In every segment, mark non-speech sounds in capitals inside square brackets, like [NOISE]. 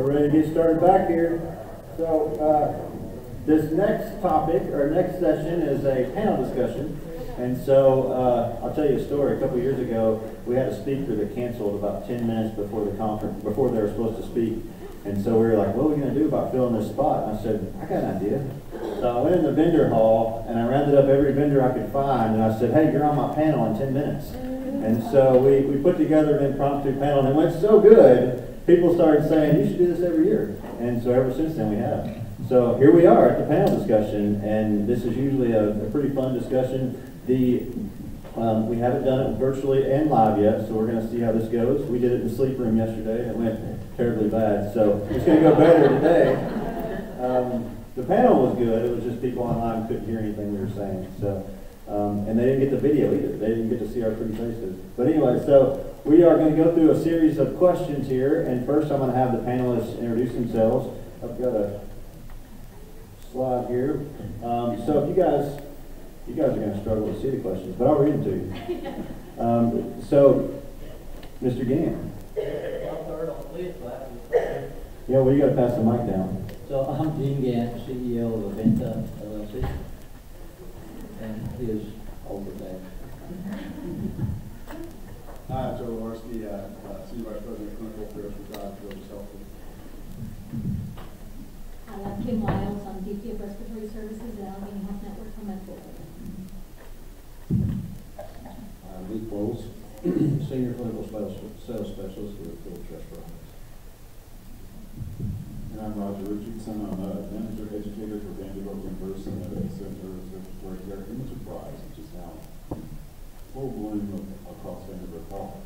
We're ready to get started back here. So, uh, this next topic, or next session is a panel discussion. And so, uh, I'll tell you a story. A couple years ago, we had a speaker that canceled about ten minutes before the conference, before they were supposed to speak. And so we were like, what are we gonna do about filling this spot? And I said, I got an idea. So I went in the vendor hall and I rounded up every vendor I could find and I said, hey, you're on my panel in ten minutes. And so we, we put together an impromptu panel and it went so good, people started saying, you should do this every year. And so ever since then we have. So here we are at the panel discussion and this is usually a, a pretty fun discussion. The, um, we haven't done it virtually and live yet, so we're gonna see how this goes. We did it in the sleep room yesterday it went terribly bad, so it's gonna go better today. Um, the panel was good, it was just people online couldn't hear anything we were saying, so. Um, and they didn't get the video either, they didn't get to see our pretty faces. But anyway, so we are gonna go through a series of questions here, and first I'm gonna have the panelists introduce themselves. I've got a slide here. Um, so if you guys, you guys are gonna struggle to see the questions, but I'll read them to you. [LAUGHS] Um, so, Mr. Gann, I'll start on Leah's yeah, well, you gotta pass the mic down. So I'm Gene Gann, CEO of Aventa LLC. And he is over there. [LAUGHS] Hi, Joe Lewarski, uh, uh, Senior Vice President of Clinical Affairs for Dodge Village Health. I'm Kim Wiles, I'm VP of Respiratory Services at Allegheny Health Network for Medical. Uh, Lee Bowles, [CLEARS THROAT] Senior Clinical Sales Sales Specialist with Philips Respironics. And I'm Roger Richardson, I'm a manager educator for Vanderbilt University Medical Center of Respiratory Care in Enterprise, which is now full bloom across Vanderbilt Health.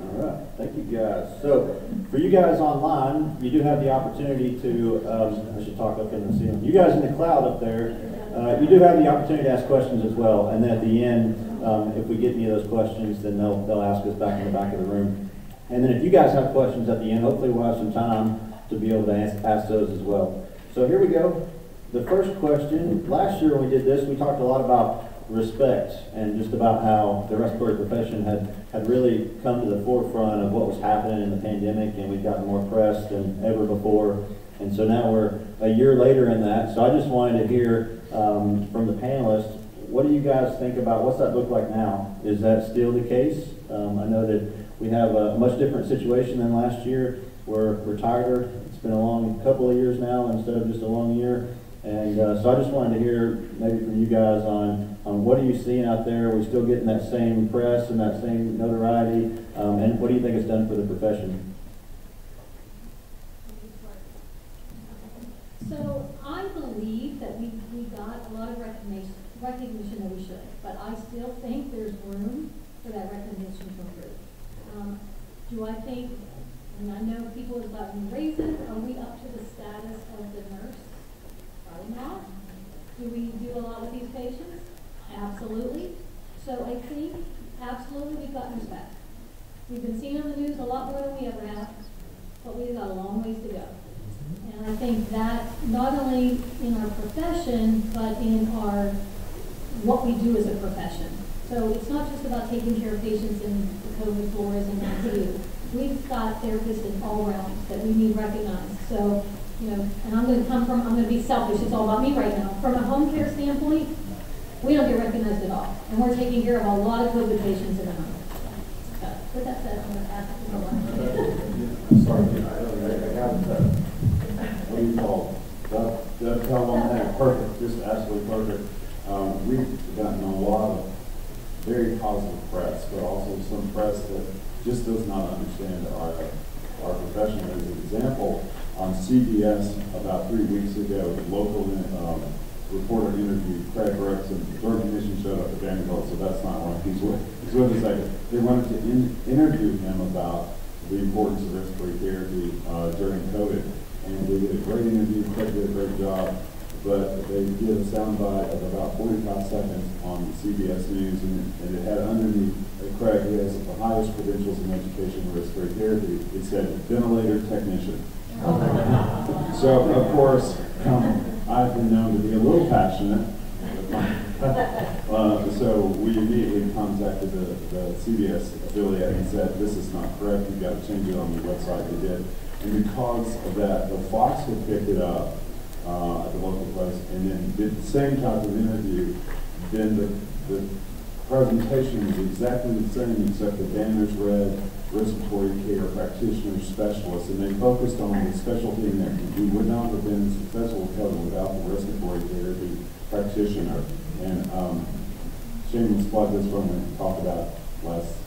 All right, thank you guys. So, for you guys online, you do have the opportunity to, um, I should talk up in the ceiling. You guys in the cloud up there, uh, you do have the opportunity to ask questions as well. And then at the end, um, if we get any of those questions, then they'll, they'll ask us back in the back of the room. And then if you guys have questions at the end, hopefully we'll have some time to be able to ask, ask those as well. So here we go. The first question, last year when we did this, we talked a lot about respect and just about how the respiratory profession had, had really come to the forefront of what was happening in the pandemic and we've gotten more press than ever before. And so now we're a year later in that. So I just wanted to hear um, from the panelists, what do you guys think about, what's that look like now? Is that still the case? Um, I know that we have a much different situation than last year. We're, we're tireder. It's been a long couple of years now instead of just a long year. And uh, so I just wanted to hear maybe from you guys on, on what are you seeing out there? Are we still getting that same press and that same notoriety? Um, and what do you think it's done for the profession? So I believe that we, we got a lot of recognition, recognition that we should, but I still think there's room for that recognition to improve. Um, do I think, and I know people have gotten raises, are we up to the status? Do we do a lot with these patients? Absolutely. So I think absolutely we've gotten respect. We've been seen on the news a lot more than we ever have, but we've got a long ways to go. And I think that not only in our profession, but in our, what we do as a profession. So it's not just about taking care of patients in the COVID floors and ICU. We've got therapists in all realms that we need recognized. So, you know, and I'm gonna come from, I'm gonna be selfish, it's all about me right now. From a home care standpoint, we don't get recognized at all. And we're taking care of a lot of COVID patients in the home. So, with that said, I'm it to Lauren. Sorry, I, I got, uh, what do you call, that, that tell on that, perfect, just absolutely perfect. Um, we've gotten a lot of very positive press, but also some press that just does not understand our, our profession. As an example, on CBS about three weeks ago, local, um, reporter interviewed Craig Erickson, Georgia Mission showed up at Vanderbilt, so that's not why he's with, he's with us. Like, They wanted to in, interview him about the importance of respiratory therapy, uh, during COVID. And they did a great interview, Craig did a great job, but they did a soundbite of about forty-five seconds on CBS News, and, and it had underneath, uh, Craig, who has the highest credentials in education in respiratory therapy, it said ventilator technician. So, of course, um, I've been known to be a little passionate. Uh, so we immediately contacted the, the CBS affiliate and said, this is not correct, you've got to change it on the website, they did. And because of that, the Fox had picked it up, uh, at the local place, and then did the same type of interview, then the, the presentation was exactly the same, except the banners read respiratory care practitioner specialist, and they focused on the specialty that we would not have been successful without the respiratory therapy practitioner. And, um, shameless plug this one we talk about last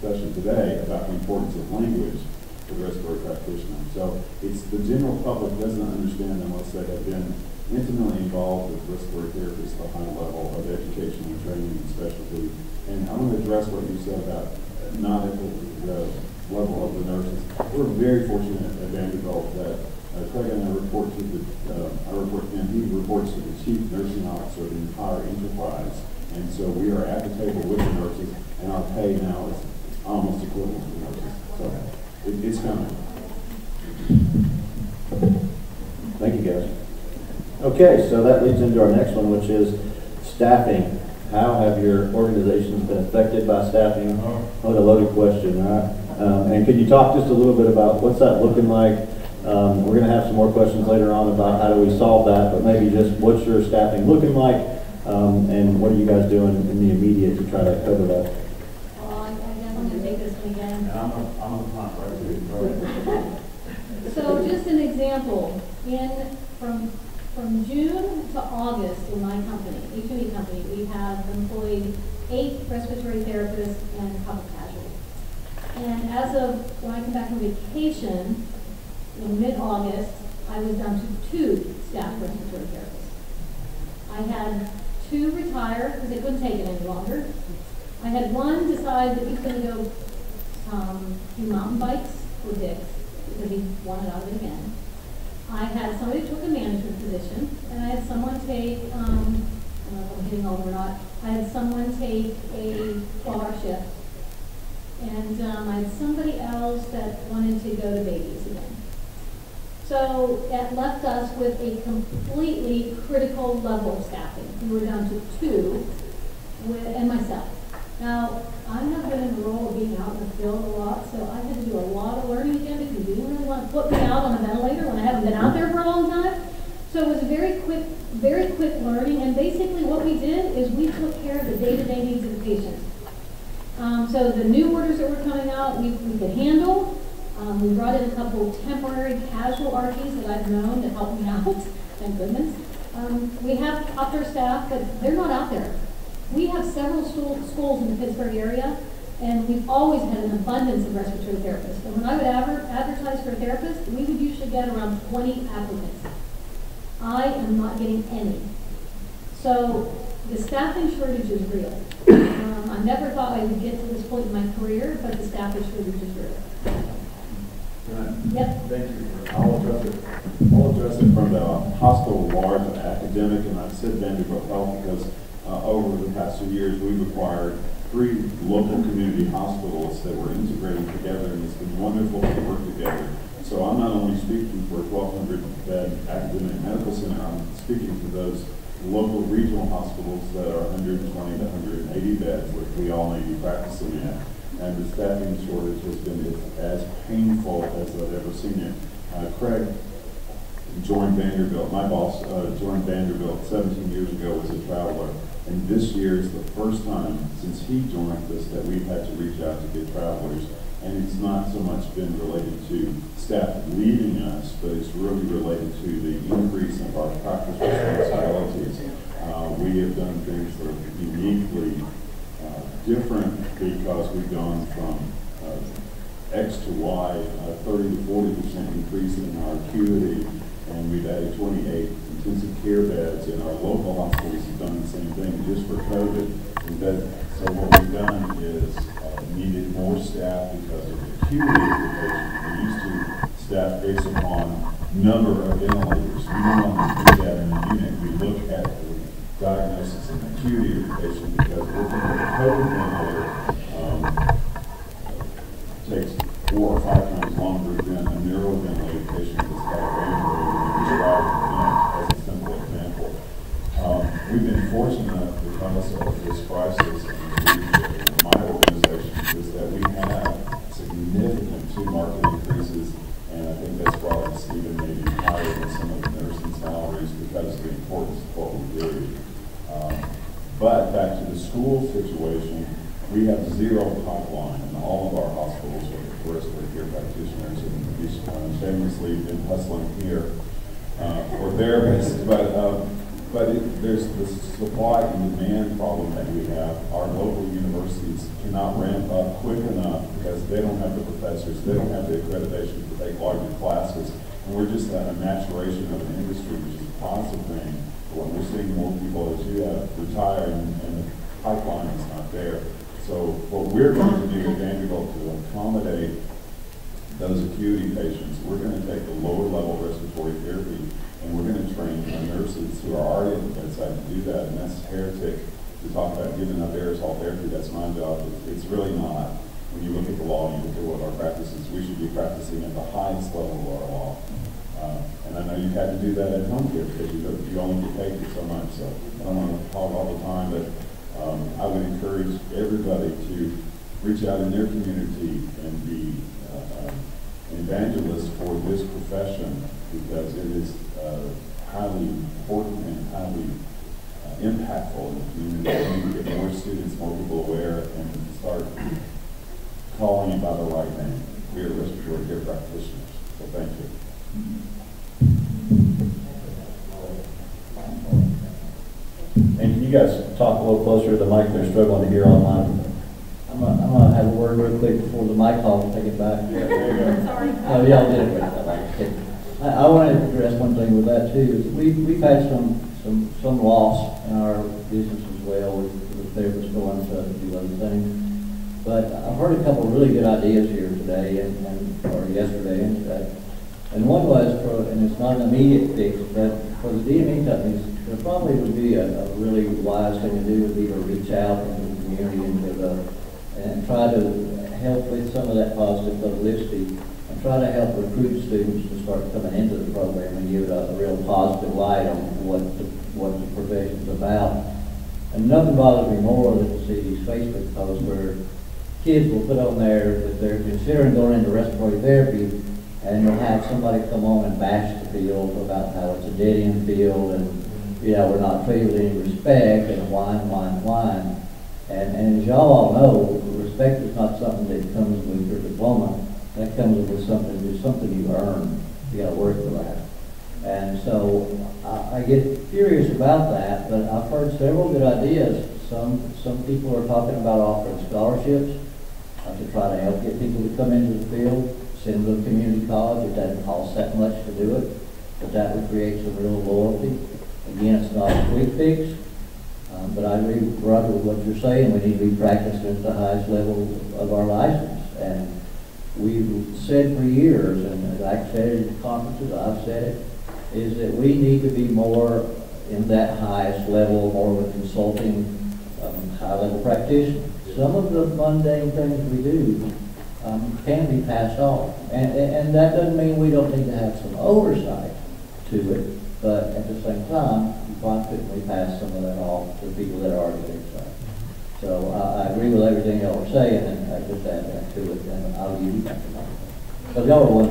session today about the importance of language for the respiratory practitioner. So it's, the general public doesn't understand unless they have been intimately involved with respiratory therapists at a high level of education and training and specialty. And I want to address what you said about not at the, level of the nurses. We're very fortunate at Vanderbilt that uh, Craig and I report to the, uh, I report to him, he reports to the chief nursing officer of the entire enterprise. And so we are at the table with the nurses, and our pay now is almost equivalent to the nurses. So it, it's coming. Thank you, guys. Okay, so that leads into our next one, which is staffing. How have your organizations been affected by staffing? What a loaded question, right? Um, and could you talk just a little bit about what's that looking like? Um, we're gonna have some more questions later on about how do we solve that, but maybe just what's your staffing looking like? Um, and what are you guys doing in the immediate to try to cover that? Oh, I I guess I'm gonna take this one again. And I'm a, I'm a client. [LAUGHS] So just an example, in, from, from June to August in my company, HME company, we have employed eight respiratory therapists and a couple casuals. And as of, when I come back from vacation, in mid-August, I was down to two staff respiratory therapists. I had two retire because they couldn't take it any longer. I had one decide that he's gonna go, um, do mountain bikes for Dick's because he wanted out of it again. I had somebody took a management position, and I had someone take, um, I don't know if I'm hitting over or not, I had someone take a twelve-hour shift. And, um, I had somebody else that wanted to go to babies again. So it left us with a completely critical level of staffing. We were down to two, with, and myself. Now, I've not been in the role of being out in the field a lot, so I had to do a lot of learning again because you didn't really want to put me out on a ventilator when I haven't been out there for a long time. So it was a very quick, very quick learning, and basically what we did is we took care of the day-to-day needs of the patient. Um, so the new orders that were coming out, we, we could handle. Um, we brought in a couple temporary casual RPs that I've known to help me [LAUGHS] out, thank goodness. Um, we have up their staff, but they're not out there. We have several school, schools in the Pittsburgh area, and we've always had an abundance of respiratory therapists. And when I would adver- advertise for a therapist, we would usually get around twenty applicants. I am not getting any. So the staffing shortage is real. Um, I never thought I would get to this point in my career, but the staffing shortage is real. Yep. Thank you. I'll address it, I'll address it from the hospital and academic, and I said Vanderbilt Health because, uh, over the past few years, we've acquired three local community hospitals that were integrating together, and it's been wonderful to work together. So I'm not only speaking for a twelve hundred bed academic medical center, I'm speaking for those local regional hospitals that are hundred and twenty to hundred and eighty beds, which we all may be practicing at. And the staffing shortage has been as painful as I've ever seen it. Uh, Craig joined Vanderbilt, my boss, uh, joined Vanderbilt seventeen years ago as a traveler. And this year is the first time since he joined us that we've had to reach out to get travelers. And it's not so much been related to staff leaving us, but it's really related to the increase of our practice responsibilities. Uh, we have done things that are uniquely uh, different because we've gone from uh, X to Y, a 30 to 40 percent increase in our acuity, and we've added 28 intensive care beds, and our local hospitals have done the same thing just for COVID. That, so what we've done is uh, needed more staff because of the acuity of the patient. We used to staff based upon number of ventilators. We no longer do that in a unit. We look at the diagnosis and acuity of the patient you guys talk a little closer to the mic, they're struggling to hear online. I'm gonna, I'm gonna have a word real quick before the mic off, take it back. [LAUGHS] Sorry. Oh, no, y'all did it. I, I want to address one thing with that too. is We, we've had some, some, some loss in our business as well with, with therapists going to do other things. But I've heard a couple of really good ideas here today and, and, or yesterday and today. And one was for, and it's not an immediate fix, but for the DME companies, there probably would be a, a really wise thing to do would be to reach out into the community and and try to help with some of that positive publicity and try to help recruit students to start coming into the program and give it a, a real positive light on what the, what the profession's about. And nothing bothers me more than to see these Facebook posts where kids will put on there that they're considering going into respiratory therapy and you'll have somebody come on and bash the field about how it's a dead end field and, you know, we're not treated with any respect and whine, whine, whine. And, and as y'all all know, respect is not something that comes with your diploma. That comes with something, it's something you earn. You gotta work for that. And so I, I get curious about that, but I've heard several good ideas. Some, some people are talking about offering scholarships uh, to try to help get people to come into the field, send them to community college. It doesn't cost that much to do it, but that would create some real loyalty. Again, it's not a quick fix, um, but I agree, with what you're saying. We need to be practicing at the highest level of our license. And we've said for years, and as I've said it at conferences, I've said it, is that we need to be more in that highest level, more of a consulting, um, high-level practitioner. Some of the mundane things we do, um, can be passed off. And and that doesn't mean we don't need to have some oversight to it, but at the same time, why couldn't we pass some of that off to people that are already there? So I, I agree with everything y'all are saying, and I just add that to it, and I'll the mic. Because y'all are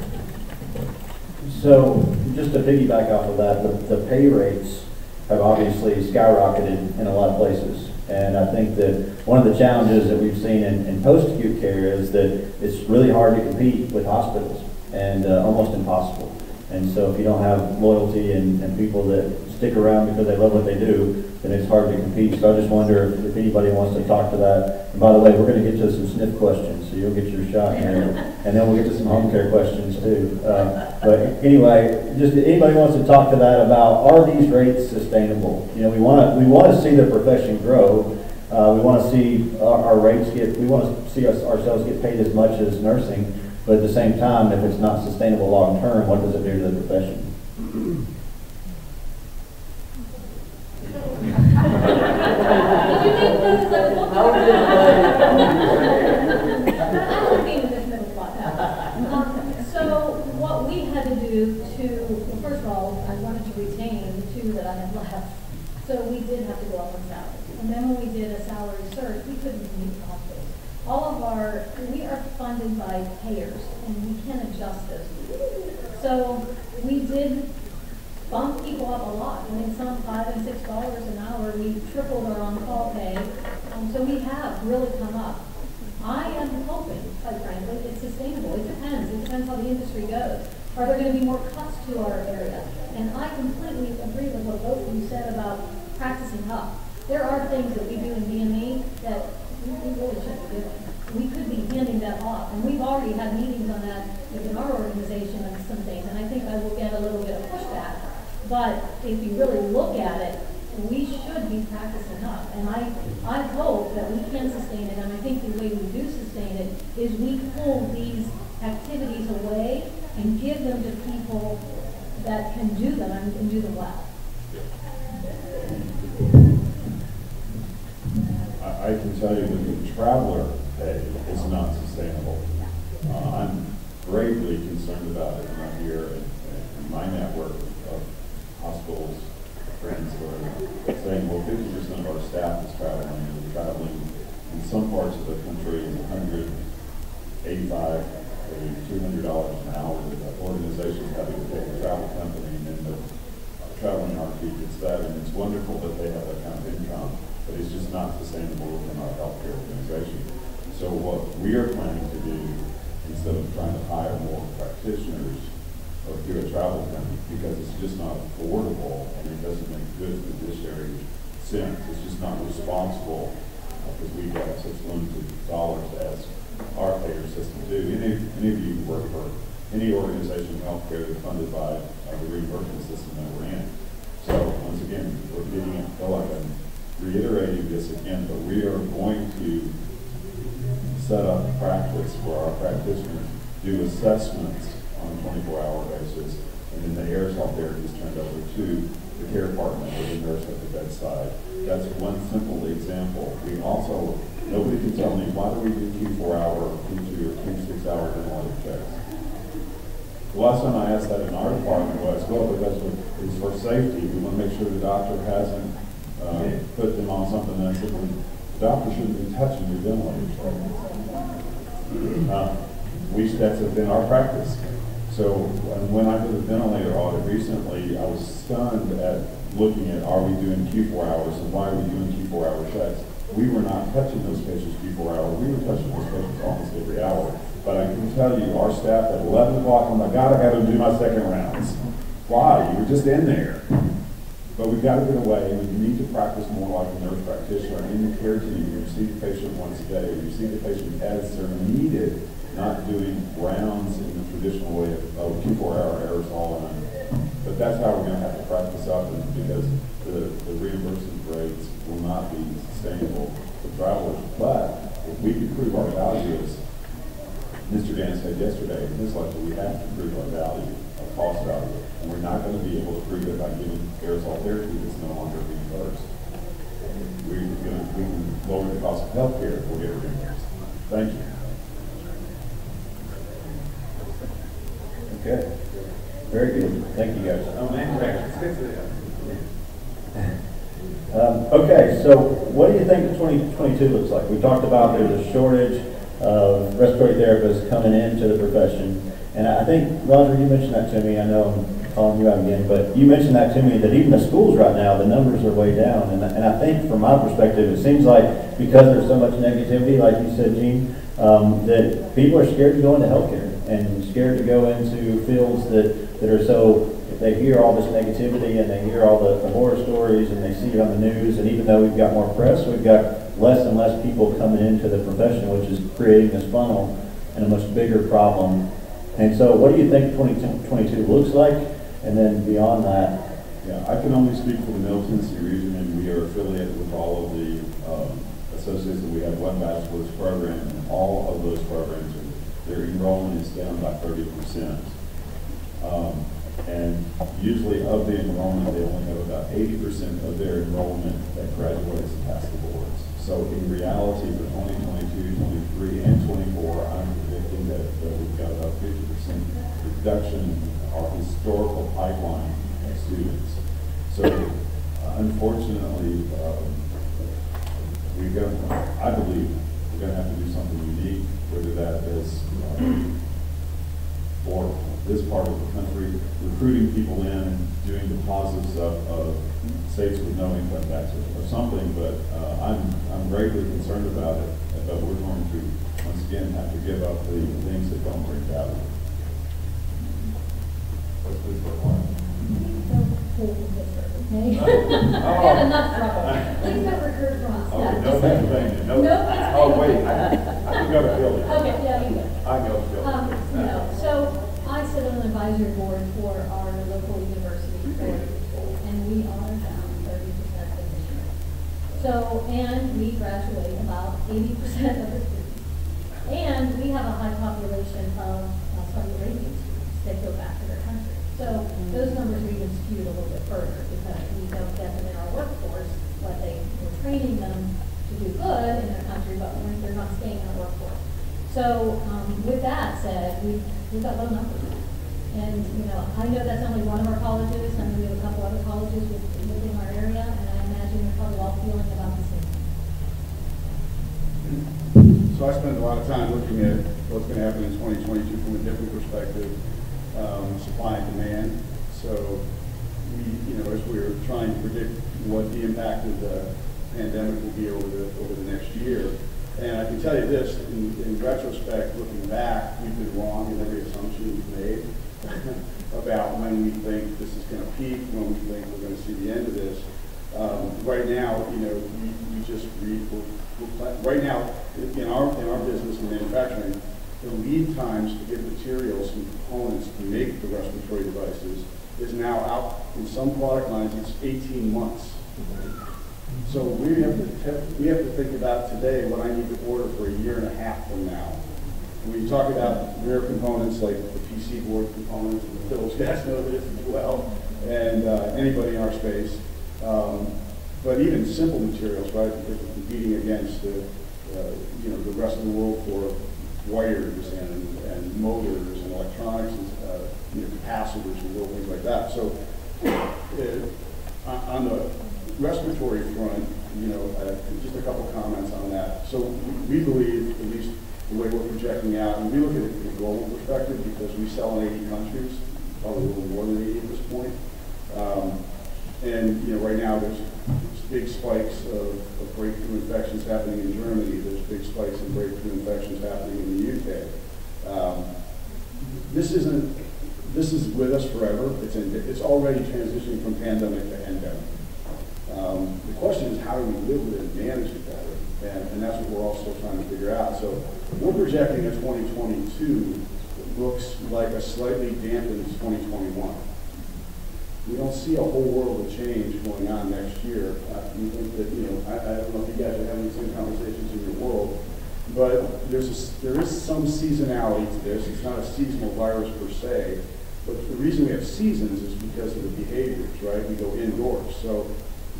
[LAUGHS] So, just to piggyback off of that, the, the pay rates have obviously skyrocketed in a lot of places. And I think that one of the challenges that we've seen in, in post-acute care is that it's really hard to compete with hospitals and uh, almost impossible. And so if you don't have loyalty and, and people that stick around because they love what they do, then it's hard to compete. So I just wonder if, if anybody wants to talk to that. And by the way, we're gonna get to some sniff questions, so you'll get your shot here. And then we'll get to some home care questions too. Uh, But anyway, just anybody wants to talk to that about, are these rates sustainable? You know, we wanna, we wanna see the profession grow. Uh, we wanna see our, our rates get, we wanna see us, ourselves get paid as much as nursing. But at the same time, if it's not sustainable long-term, what does it do to the profession? So what we had to do to, well, first of all, I wanted to retain the two that I had left. So we did have to go up on salaries. And then when we did a salary search, we couldn't. All of our we are funded by payers, and we can adjust those. So we did bump people up a lot. I mean, some five and six dollars an hour, we tripled our on-call pay. Um, so we have really come up. I am hoping, quite frankly, it's sustainable. It depends. It depends how the industry goes. Are there gonna be more cuts to our at. That's one simple example. We also, nobody can tell me, why do we do Q four hour, Q two, or Q six hour ventilator checks? The last time I asked that in our department was, well, because it's for safety, we want to make sure the doctor hasn't, uh, put them on something that, the doctor shouldn't be touching your ventilator. Uh, We, that's been our practice. So when- when I did a ventilator audit recently, I was stunned at looking at, are we doing Q four hours and why are we doing Q four hour checks? We were not touching those patients Q four hour, we were touching those patients almost every hour. But I can tell you, our staff at eleven o'clock, oh my God, I gotta do my second rounds. Why? You were just in there. But we've got to get away, and we need to practice more like a nurse practitioner in the care team. You see the patient once a day, you see the patient as they're needed, not doing rounds in the traditional way of, oh, two, four hour aerosol. And, but that's how we're going to have to practice up, and because the, the reimbursement rates will not be sustainable for travelers. But if we can prove our value, as Mr. Dan said yesterday, in his lecture, we have to prove our value, our cost value. And we're not going to be able to prove it by giving aerosol therapy that's no longer reimbursed. We're going to, we can lower the cost of healthcare if we get reimbursed. Thank you. Okay, very good, thank you guys. [LAUGHS] Um, okay, so what do you think twenty twenty-two looks like? We talked about there's a shortage of respiratory therapists coming into the profession. And I think, Roger, you mentioned that to me, I know I'm calling you out again, but you mentioned that to me, that even the schools right now, the numbers are way down. And, and I think from my perspective, it seems like because there's so much negativity, like you said, Gene, um, that people are scared to go into healthcare and scared to go into fields that, that are so, if they hear all this negativity and they hear all the, the horror stories and they see it on the news, and even though we've got more press, we've got less and less people coming into the profession, which is creating this funnel and a much bigger problem. And so what do you think 2022 looks like? And then beyond that, Yeah, I can only speak for the Middle Tennessee region, and we are affiliated with all of the um, associates that we have one bachelor's program, and all of those programs, are- their enrollment is down by thirty percent. Um, And usually of the enrollment, they only have about eighty percent of their enrollment that graduates and pass the boards. So in reality, for 2022, 23, and twenty-four, I'm predicting that that we've got about fifty percent reduction in our historical pipeline of students. So uh, unfortunately, um, we're going, I believe, we're gonna have to do something unique, whether that is, um, for this part of the country, recruiting people in and doing deposits of, of states with no income taxes or something, but, uh, I'm, I'm greatly concerned about it, but we're going to, once again, have to give up the things that don't bring value. Let's please go on. Don't pull from Pittsburgh, okay? I've had enough trouble. Please don't recruit from us. Oh, No, just- Pennsylvania, no. No. Oh, wait, I, I can go to Philly. Okay, yeah, you can. I can go to Philly. Um, no, so I sit on an advisory board for our local university, and we are down thirty percent this year. So, and we graduate about eighty percent of the students. And we have a high population of uh, Saudi Arabian students that go back to their country. So those numbers are even skewed a little bit further because we don't get them in our workforce, but they, we're training them to do good in their country, but they're not staying in our workforce. So, um, with that said, we, we've got low numbers. And, you know, I know that's only one of our colleges, I know we have a couple other colleges within our area, and I imagine you're probably all feeling about the same. So I spend a lot of time looking at what's going to happen in 2022 from a different perspective, um, supply and demand. So we, you know, as we're trying to predict what the impact of the pandemic will be over the, over the next year. And I can tell you this, in, in retrospect, looking back, we've been wrong in every assumption we've made [LAUGHS] about when we think this is going to peak, when we think we're going to see the end of this. Um, right now, you know, we, we just read, right now, in our, in our business in manufacturing, the lead times to get materials and components to make the respiratory devices is now out, in some product lines, it's eighteen months. So we have to, we have to think about today what I need to order for a year and a half from now. When you talk about rare components like the PC board components, and Phil's guys know this as well, and uh, anybody in our space. Um, But even simple materials, right, because we're competing against the, uh, you know, the rest of the world for wires and, and motors and electronics and, uh, you know, capacitors and little things like that. So uh, on on the respiratory front, you know, uh, just a couple comments on that. So we believe, at least the way we're projecting out, and we look at it from a global perspective because we sell in 80 countries, probably a little more than 80 at this point. Um, And, you know, right now, there's big spikes of of breakthrough infections happening in Germany, there's big spikes in breakthrough infections happening in the UK. Um, This isn't, this is with us forever, it's, in- it's already transitioning from pandemic to endemic. Um, The question is, how do we live with it and manage it better? And, and that's what we're also trying to figure out. So we're projecting a 2022 that looks like a slightly dampened 2021. We don't see a whole world of change going on next year. Uh, We think that, you know, I, I don't know if you guys are having the same conversations in your world, but there's, a there is some seasonality to this. It's not a seasonal virus per se, but the reason we have seasons is because of the behaviors, right? We go indoors. So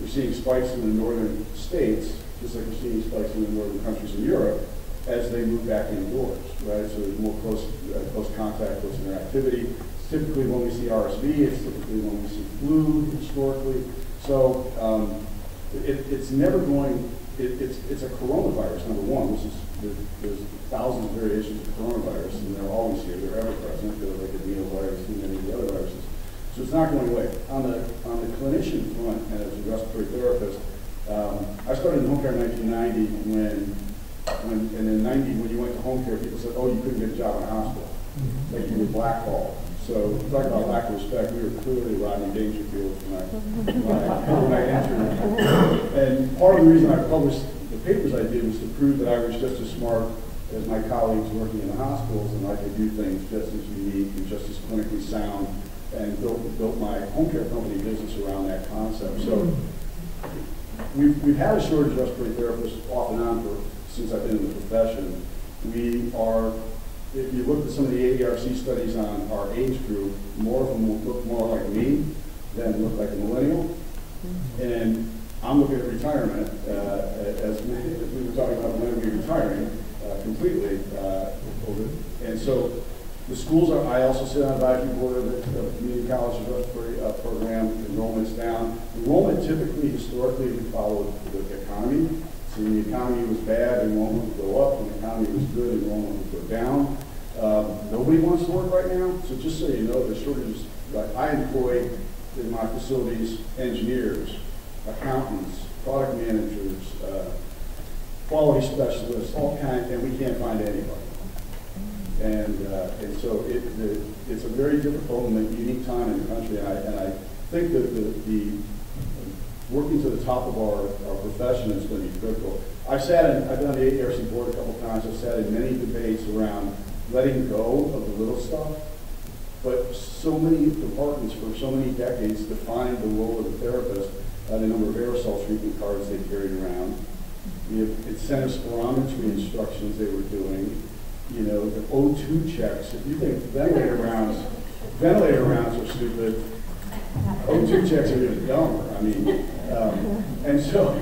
we're seeing spikes in the northern states, just like we're seeing spikes in the northern countries in Europe, as they move back indoors, right? So there's more close, uh, close contact, close interactivity. Typically, when we see RSV, it's typically when we see flu historically. So um, it, it's never going, it, it's, it's a coronavirus, number one. This is, there- there's thousands of variations of coronavirus, and they're always here, they're ever present, they're like adenovirus and many of the other viruses. So it's not going away. On the, on the clinician front, as a respiratory therapist, um, I started in home care in 1990 when, when, and in 90, when you went to home care, people said, oh, you couldn't get a job in a hospital. Like you were blackballed. So talk about lack of respect, we were clearly Rodney Dangerfield when I, when I, when I entered. And part of the reason I published the papers I did was to prove that I was just as smart as my colleagues working in the hospitals and I could do things just as unique and just as clinically sound and built, built my home care company business around that concept. So we've, we've had a shortage of respiratory therapists off and on for, since I've been in the profession. We are, if you look at some of the AARC studies on our age group, more of them will look more like me than look like a millennial. And I'm looking at retirement, uh, as, as we were talking about when we're retiring, uh, completely, uh, and so the schools are, I also sit on advisory board of the, the community college uh, program, enrollment's down. Enrollment typically, historically, we followed the economy, So when the economy was bad, want them go up, when the economy was good, want them go down. Um, nobody wants to work right now, so just so you know, there's shortages, like, I employ in my facilities, engineers, accountants, product managers, uh, quality specialists, all kinds, and we can't find anybody. And, uh, and so it, the, it's a very difficult and unique time in the country, and I, and I think that the, the, working to the top of our, our profession is going to be critical. I've sat in, I've been on the AARC board a couple times, I've sat in many debates around letting go of the little stuff, but so many departments for so many decades defined the role of the therapist by the number of aerosol treatment cards they carried around, the incentive spirometry instructions they were doing, you know, the O2 checks. If you think ventilator rounds, ventilator rounds are stupid, O2 checks are even dumb. I mean, um, and so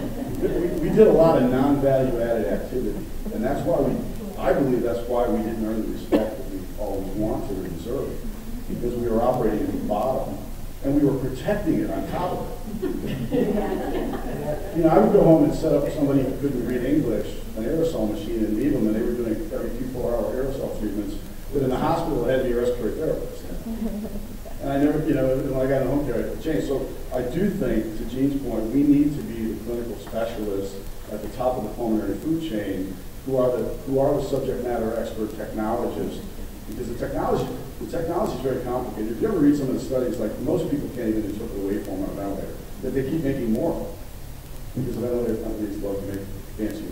we, we did a lot of non-value added activity, and that's why we, I believe that's why we didn't earn the respect that we always wanted or deserved, because we were operating at the bottom, and we were protecting it on top of it. You know, I would go home and set up somebody who couldn't read English, an aerosol machine, and leave them, and they were doing every two, four-hour aerosol treatments. But in the hospital, it had to be a respiratory therapist. And I never, you know, when I got home care, it changed. So I do think, to Gene's point, we need to be the clinical specialists at the top of the pulmonary food chain who are the, who are the subject matter expert technologists. Because the technology, the technology is very complicated. If you ever read some of the studies, like most people can't even interpret a waveform on a ventilator, that they keep making more of. Because the ventilator companies love to make fancy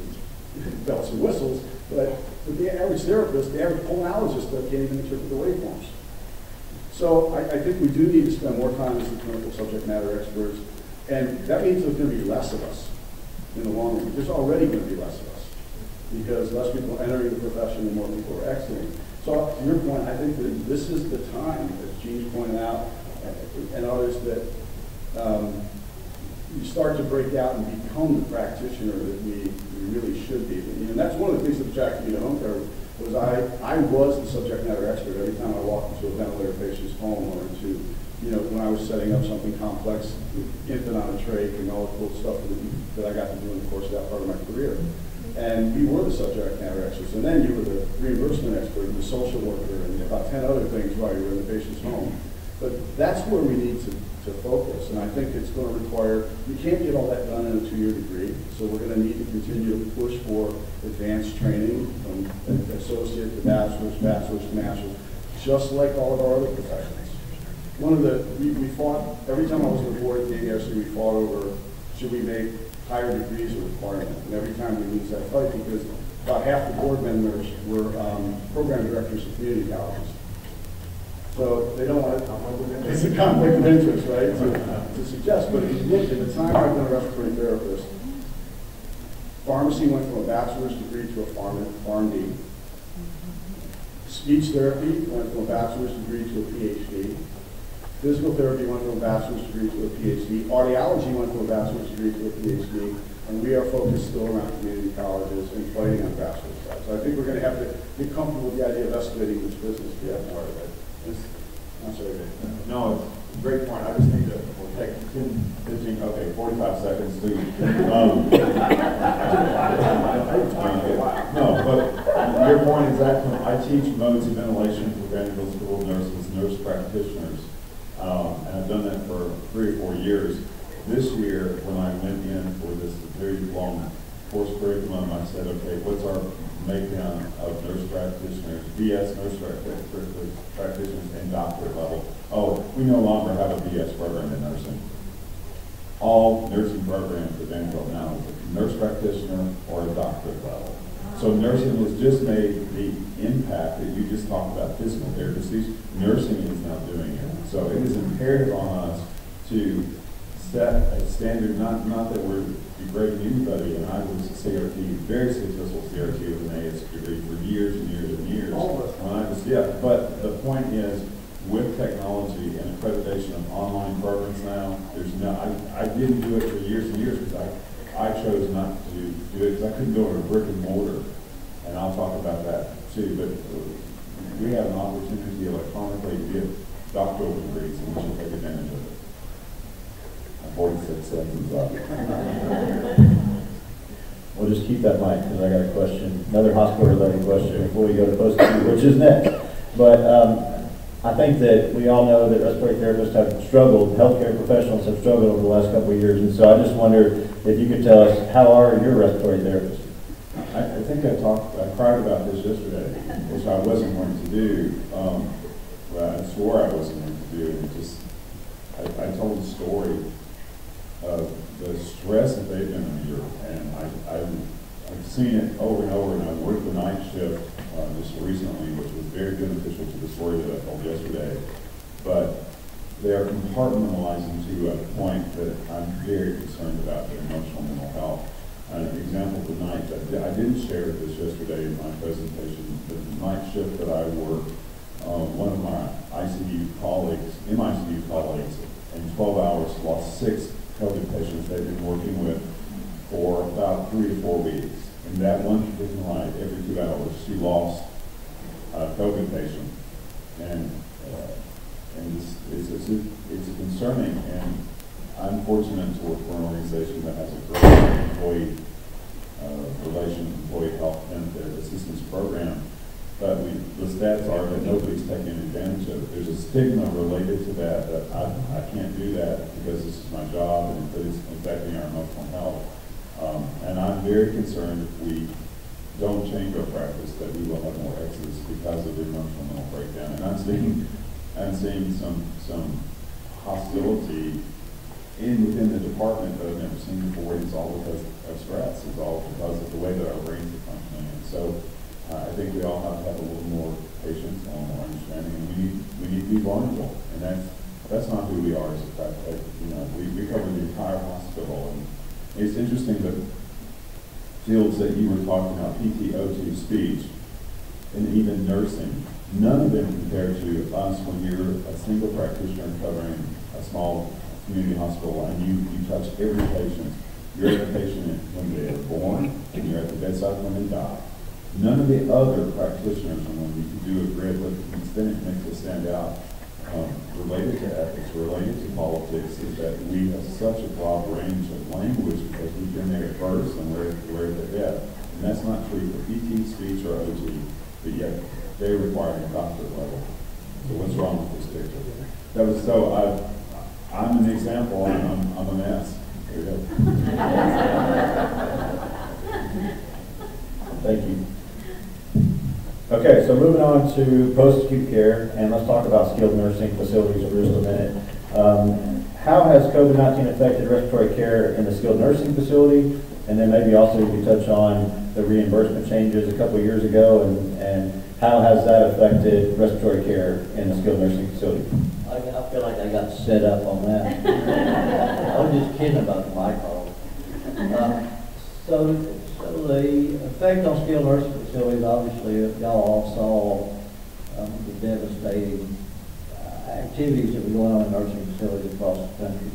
belts and whistles, but the average therapist, the average pulmonologist can't even interpret the waveforms. So I, I think we do need to spend more time as the clinical subject matter experts, and that means there's going to be less of us in the long run. There's already going to be less of us because less people are entering the profession and more people are exiting. So to your point, I think that this is the time, as Gene pointed out, and others, that um, you start to break out and become the practitioner that we, we really should be. And that's one of the things that attracted me to home care was I, I was the subject matter expert every time I walked into a ventilator patient's home or into, you know, when I was setting up something complex, infant on a trach and all the cool stuff that, that I got to do in the course of that part of my career. And we were the subject matter experts. And then you were the reimbursement expert, and the social worker, and about 10 other things while you were in the patient's home. But that's where we need to, to focus. And I think it's going to require, you can't get all that done in a two-year degree. So we're going to need to continue to push for advanced training from associate to bachelor's, bachelor's to master's, just like all of our other professions. One of the, we, we fought, every time I was on the board at the AARC, we fought over, should we make higher degrees a requirement? And every time we lose that fight because about half the board members were um, program directors of community colleges. So they don't want to, it's a conflict of interest, right, to, to suggest. But at the time I've been a respiratory therapist, pharmacy went from a bachelor's degree to a pharm, PharmD. Speech therapy went from a bachelor's degree to a PhD. Physical therapy went from a bachelor's degree to a PhD. Audiology went from a bachelor's degree to a PhD. And we are focused still around community colleges and fighting on bachelor's side. So I think we're going to have to get comfortable with the idea of escalating this business to a part of it. I'm sorry, No, it's a great point. I just need to, we'll take 10, 15, okay, 45 seconds to, um, [LAUGHS] no, but your point is excellent. I teach emergency ventilation for Vanderbilt School Nurses, nurse practitioners. Um, and I've done that for three or four years. This year, when I went in for this very long course curriculum, I said, okay, what's our breakdown of nurse practitioners, BS nurse practitioners, and doctorate level? Oh, we no longer have a BS program in nursing. All nursing programs at Vanderbilt now is a nurse practitioner or a doctorate level. So nursing has just made the impact that you just talked about physical therapists. Nursing is now doing it. So it is imperative on us to set a standard, not, not that we're degrading anybody, and I was a CRT, very successful CRT with an AS degree for years and years and years. All of us. When I was, yeah, but the point is, with technology and accreditation of online programs now, there's no, I, I didn't do it for years and years because I, I chose not to do it because I couldn't go to a brick and mortar. And I'll talk about that too, but we have an opportunity electronically to get doctoral degrees and we should take advantage of it. I'm Forty-six seconds up. We'll just keep that mic, because I got a question, another hospital-related question before we go to post-acute, which is next. But, um, I think that we all know that respiratory therapists have struggled, healthcare professionals have struggled over the last couple of years, and so I just wondered if you could tell us, how are your respiratory therapists? I, I think I talked, I cried about this yesterday, which I wasn't going to do. Um, I swore I wasn't going to do, and just, I, I told the story of the stress that they've been under, and I, I, I've seen it over and over, and I worked the night shift, uh, just recently, which was very beneficial to the story that I told yesterday. But they are compartmentalizing to a point that I'm very concerned about their emotional mental health. An example tonight, I didn't share this yesterday in my presentation, the night shift that I work, uh, one of my ICU colleagues, MICU colleagues, in 12 hours lost six COVID patients they've been working with for about three to four weeks. And that one particular night, every two hours, she lost a COVID patient. And, uh, and it's, it's, it's, it's concerning, and I'm fortunate to work for an organization that has a great employee, uh, relation, employee health benefit assistance program. But we, the stats are that nobody's taking advantage of it. There's a stigma related to that, that I, I can't do that because this is my job and it's affecting our emotional health. Um, and I'm very concerned if we don't change our practice, that we will have more exits because of the emotional breakdown. And I'm seeing, I'm seeing some, some hostility in, within the department that I've never seen before. It's all because of stress. It's all because of the way that our brains are functioning. And so, Uh, I think we all have to have a little more patience and a little more understanding, and we need, we need to be vulnerable. And that's, that's not who we are as a practice. You know, we, we cover the entire hospital, and it's interesting that fields that you were talking about, PT, OT, speech, and even nursing, none of them compare to us when you're a single practitioner covering a small community hospital and you, you touch every patient. You're at the patient when they are born and you're at the bedside when they die. None of the other practitioners, and when you can do a great look, then it makes us stand out, um, related to ethics, related to politics, is that we have such a broad range of language because we've been there first and we're, we're the head. And that's not true for PT, speech, or OT, but yet they require a doctorate level. So what's wrong with this picture? That was so, I, I'm an example, I'm, I'm- I'm a mess. There you go. [LAUGHS] Thank you. Okay, so moving on to post-acute care, and let's talk about skilled nursing facilities for just a minute. Um, How has COVID-19 affected respiratory care in the skilled nursing facility? And then maybe also you touch on the reimbursement changes a couple of years ago, and, and how has that affected respiratory care in the skilled nursing facility? I, I feel like I got set up on that. [LAUGHS] I was just kidding about the microphone. Um, So, so the effect on skilled nursing facilities, obviously, y'all all saw um, the devastating uh, activities that were going on in nursing facilities across the country.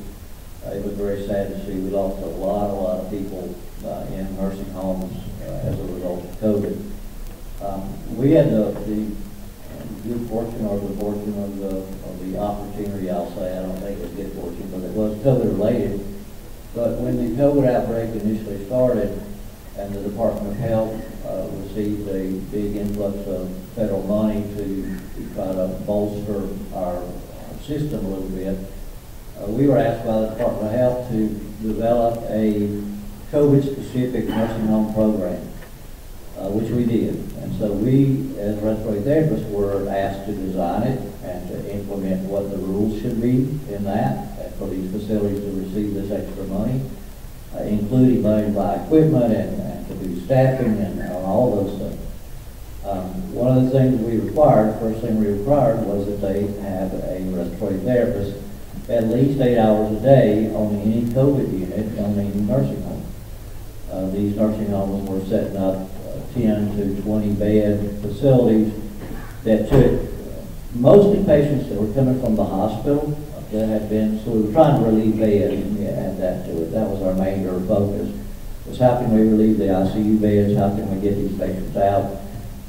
Uh, It was very sad to see, we lost a lot, a lot of people uh, in nursing homes uh, as a result of COVID. Um, We had the, the good fortune or the fortune of the, of the opportunity, I'll say, I don't think it was good fortune, but it was COVID related. But when the COVID outbreak initially started and the Department of Health uh, received a big influx of federal money to, to try to bolster our system a little bit, uh, we were asked by the Department of Health to develop a COVID-specific nursing home program uh, which we did. And so we, as respiratory therapists, were asked to design it and to implement what the rules should be in that, for these facilities to receive this extra money, including money to buy equipment and, and to do staffing and, and all those things. Um, one of the things we required, first thing we required was that they have a respiratory therapist at least eight hours a day on any COVID unit on any nursing home. Uh, These nursing homes were setting up uh, 10 to 20 bed facilities that took uh, mostly patients that were coming from the hospital that had been, so we were trying to relieve beds and that. That was our major focus, was how can we relieve the ICU beds, how can we get these patients out?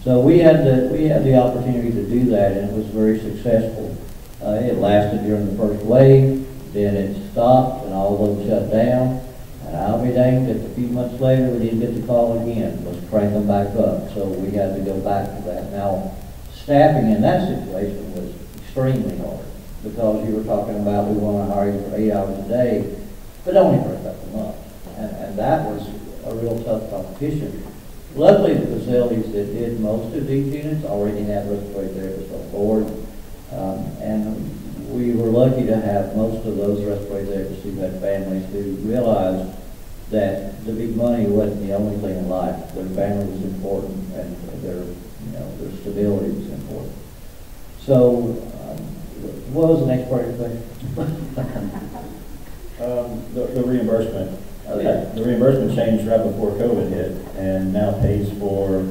So we had the, we had the opportunity to do that and it was very successful. Uh, It lasted during the first wave, then it stopped and all of them shut down. And I'll be danged if a few months later, we didn't get the call again, let's crank them back up. So we had to go back to that. Now, staffing in that situation was extremely hard, because you were talking about, we want to hire you for eight hours a day, but only for a couple months. And, and that was a real tough competition. Luckily, the facilities that did most of these units already had respiratory therapists on board. Um, and we were lucky to have most of those respiratory therapists who had families who realized that the big money wasn't the only thing in life. Their family was important and their, you know, their stability was important. So, what was the next part of your question? [LAUGHS] Um, the, the reimbursement. Okay. The reimbursement changed right before COVID hit and now pays for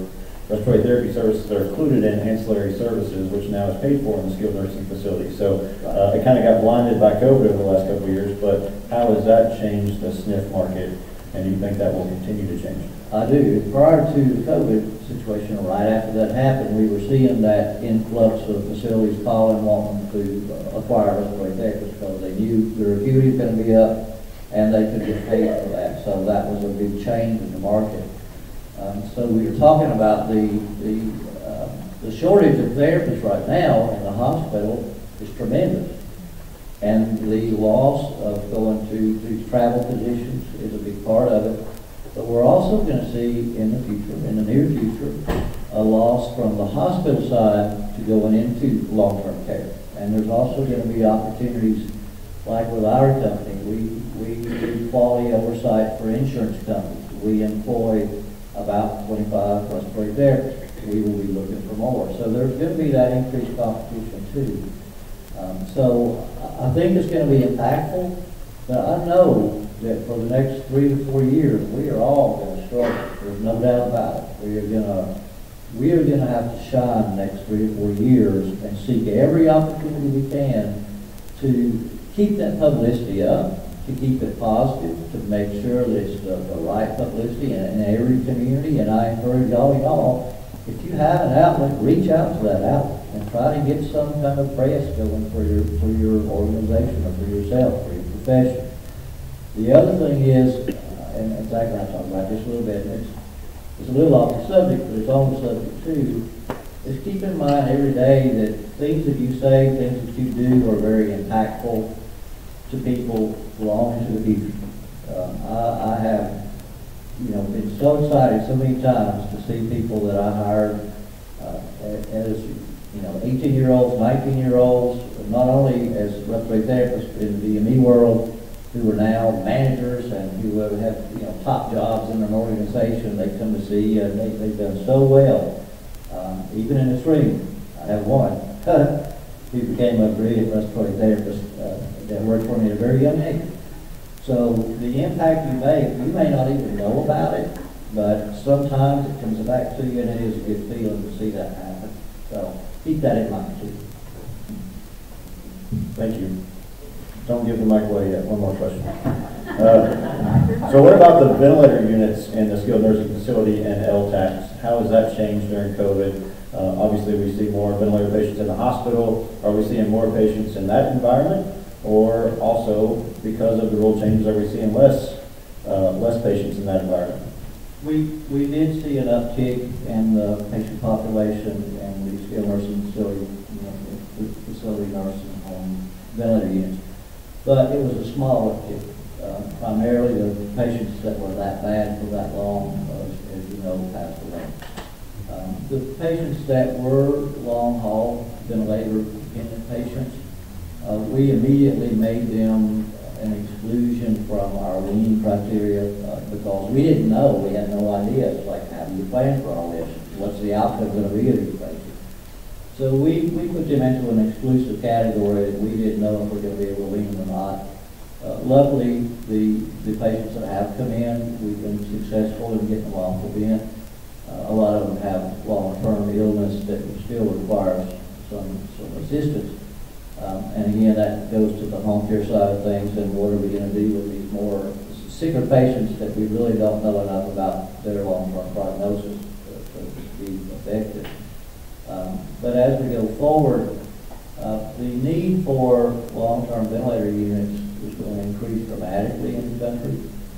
respiratory therapy services that are included in ancillary services, which now is paid for in the skilled nursing facility. So, uh, it kind of got blinded by COVID over the last couple of years, but how has that changed the SNF market? And you think that will continue to change? I do. Prior to the COVID situation, right after that happened, we were seeing that influx of facilities calling, wanting to uh, acquire respiratory therapists because they knew their acuity was going to be up and they could get paid for that. So that was a big change in the market. Um, so we were talking about the, the, uh, the shortage of therapists right now in the hospital is tremendous. And the loss of going to travel positions is a big part of it. But we're also going to see in the future, in the near future, a loss from the hospital side to going into long-term care. And there's also going to be opportunities, like with our company, we, we do quality oversight for insurance companies. We employ about 25 respiratory there. We will be looking for more. So there's going to be that increased competition too. Um, So I think it's going to be impactful, but I know that for the next three to four years, we are all going to struggle. There's no doubt about it. We are going to, we are going to have to shine the next three to four years and seek every opportunity we can to keep that publicity up, to keep it positive, to make sure that it's the, the right publicity in, in every community. And I encourage all y'all, if you have an outlet, reach out to that outlet try to get some kind of press going for your, for your organization or for yourself, for your profession. The other thing is, uh, and and I talked about this a little bit, it's, it's a little off the subject, but it's on the subject too, is keep in mind every day that things that you say, things that you do are very impactful to people long into the future. Um, I, I have, you know, been so excited so many times to see people that I hired, uh, as, you know, eighteen-year-olds, nineteen-year-olds, not only as respiratory therapists in the DME world, who are now managers and who have, you know, top jobs in an organization, they come to see, and they, they've done so well. Um, even in this room, I have one, who became a brilliant respiratory therapist, uh, that worked for me at a very young age. So the impact you make, you may not even know about it, but sometimes it comes back to you and it is a good feeling to see that happen. So keep that in mind too. Thank you. Don't give the mic away yet, one more question. Uh, So what about the ventilator units in the skilled nursing facility and LTACs? How has that changed during COVID? Uh, Obviously, we see more ventilator patients in the hospital. Are we seeing more patients in that environment? Or also, because of the rule changes, are we seeing less, uh, less patients in that environment? We, we did see an uptick in the patient population facility, you know, the facility nursing home ventilator units. But it was a small uptick, uh, primarily the patients that were that bad for that long, uh, as you know, passed away. Um, The patients that were long haul ventilator dependent patients, uh, we immediately made them an exclusion from our wean criteria, uh, because we didn't know, we had no idea, it's like, how do you plan for all this? What's the outcome gonna be of these patients? So we, we put them into an exclusive category that we didn't know if we're gonna be able to wean them or not. Uh, luckily, the, the patients that have come in, we've been successful in getting them off the vent. Uh, a lot of them have long-term illness that still requires some, some assistance. Um, and again, that goes to the home care side of things, and what are we gonna do with these more sicker patients that we really don't know enough about their long-term prognosis to, to be effective. Um, But as we go forward, uh, the need for long-term ventilator units is going to increase dramatically in the country.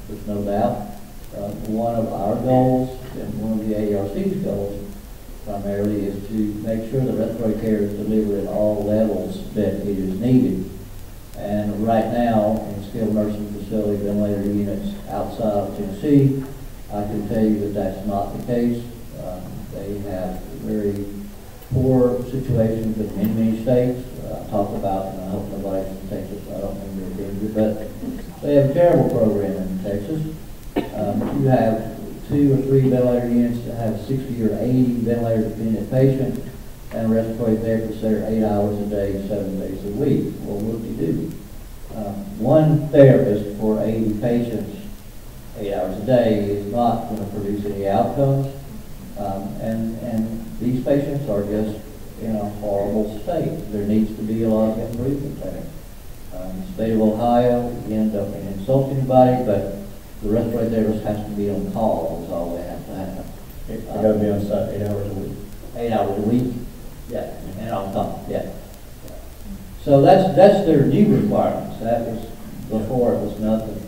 there's no doubt. Uh, One of our goals, and one of the AARC's goals primarily, is to make sure that respiratory care is delivered at all levels that it is needed. And right now, in skilled nursing facility ventilator units outside of Tennessee, I can tell you that that's not the case. Um, They have very poor situations in many, many states. Uh, I talked about, and I hope nobody's from Texas, I don't mean to offend you, but they have a terrible program in Texas. Um, You have two or three ventilator units that have sixty or eighty ventilator dependent patients and a respiratory therapist there eight hours a day, seven days a week. Well, what do you do? Um, One therapist for eighty patients, eight hours a day is not going to produce any outcomes. Um, And, and these patients are just in a horrible state. There needs to be a lot of improvement there. Um, State of Ohio, again, don't mean to insult anybody, but the respiratory therapist has to be on call, is all they have to have. They gotta be on site eight hours a week. Eight hours a week, yeah, and on call, yeah. So that's, that's their new requirements, that was, before it was nothing.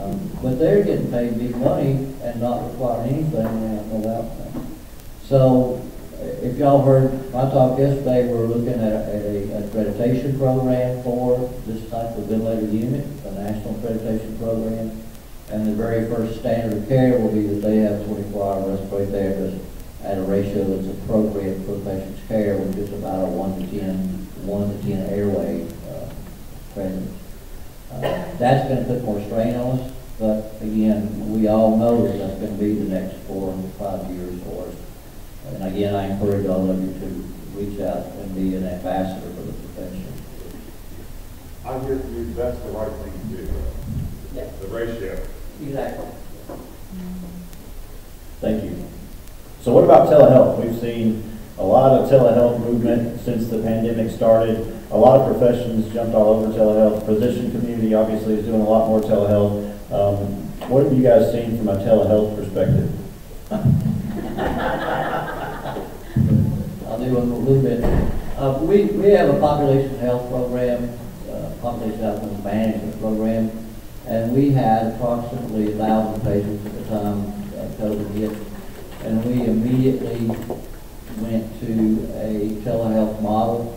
Um, But they're getting paid big money and not requiring anything, have no outcome. So, if y'all heard my talk yesterday, we're looking at a, at a accreditation program for this type of ventilator unit, a national accreditation program. And the very first standard of care will be that they have twenty-four hour respiratory therapists at a ratio that's appropriate for the patient's care, which is about a one to 10, 1 to ten airway, uh, presence. Uh, That's gonna put more strain on us, but again, we all know that that's gonna be the next four, or five years for us. And again, I encourage all of you to reach out and be an ambassador for the profession. I hear you, that's the right thing to do, Yeah. the ratio. Exactly. Thank you. So what about telehealth? We've seen a lot of telehealth movement since the pandemic started. A lot of professions jumped all over telehealth. Physician community obviously is doing a lot more telehealth. Um, What have you guys seen from a telehealth perspective? I'll do a little bit. Uh, we, we have a population health program, uh, population outcomes management program, and we had approximately thousand patients at the time uh, COVID hit. And we immediately went to a telehealth model.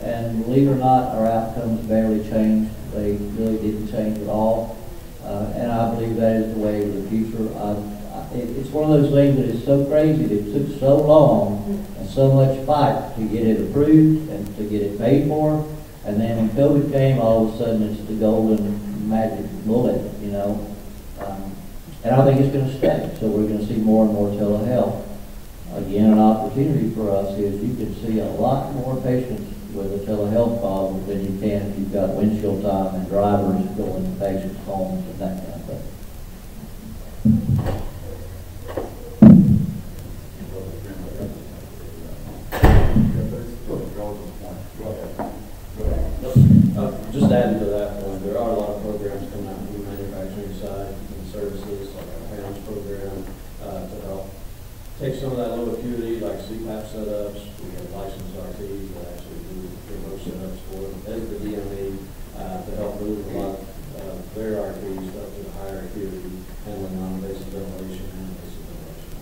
And believe it or not, our outcomes barely changed. They really didn't change at all. Uh, and I believe that is the way of the future. I, I, it's one of those things that is so crazy, that it took so long and so much fight to get it approved and to get it paid for. And then when COVID came, all of a sudden it's the golden magic bullet, you know? Um, and I think it's gonna stay, so we're gonna see more and more telehealth. Again, an opportunity for us is you can see a lot more patients with a telehealth problem than you can if you've got windshield time and drivers going to patients' homes and that kind of thing. Uh, Just adding to that point, there are a lot of programs coming out from the manufacturing side and services, like our PAMS program, uh, to help take some of that low acuity, like CPAP setups. We have licensed RTs that actually do remote setups for them, as the DME, uh, to help move a lot of their RTs up to the higher acuity, handling non-invasive ventilation and invasive ventilation.